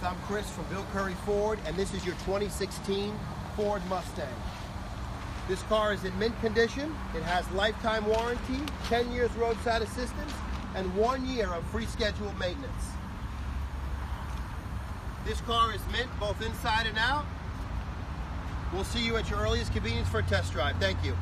North. I'm Chris from Bill Currie Ford, and this is your 2016 Ford Mustang. This car is in mint condition. It has lifetime warranty, 10 years roadside assistance, and one year of free scheduled maintenance. This car is mint both inside and out. We'll see you at your earliest convenience for a test drive. Thank you.